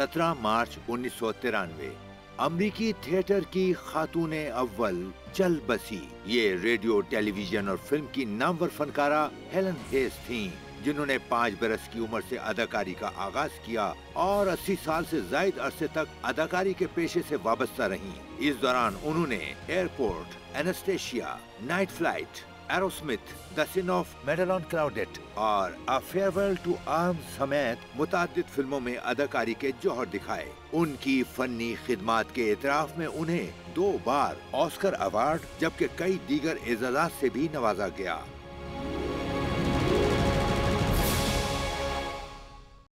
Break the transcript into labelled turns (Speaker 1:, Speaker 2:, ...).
Speaker 1: 17 मार्च उन्नीस सौ तिरानवे, अमरीकी थिएटर की खातून अव्वल चल बसी। ये रेडियो, टेलीविज़न और फ़िल्म की नामवर फनकारा हेलन हेस थी, जिन्होंने पाँच बरस की उम्र से अदाकारी का आगाज़ किया और 80 साल से जायद अरसे तक अदाकारी के पेशे से वाबस्ता रही। इस दौरान उन्होंने Airport Anastasia Night Flight Arrowsmith the Sin of Madelon Claudet और अ फेयरवेल टू आर्म समेत मुताद फ़िल्मों में अदाकारी के जौहर दिखाए। उनकी फनी खिदमत के एतराफ में उन्हें दो बार ऑस्कर अवार्ड जबकि कई दीगर एजाज से भी नवाजा गया।